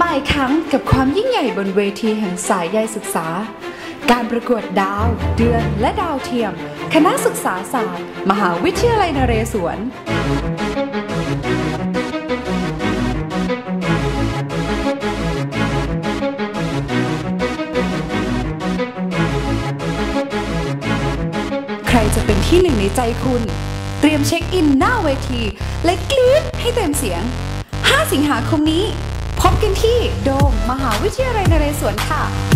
มาอีกครั้งกับความยิ่งใหญ่บนเวทีแห่งสายใยศึกษา การประกวดดาว เดือนและดาวเทียม คณะศึกษาศาสตร์ มหาวิทยาลัยนเรศวรใครจะเป็นที่หนึ่งในใจคุณ เตรียมเช็คอินหน้าเวที และกรี๊ดให้เต็มเสียง 5 สิงหาคมนี้ พบกันที่โดม มหาวิทยาลัยนเรศวรค่ะ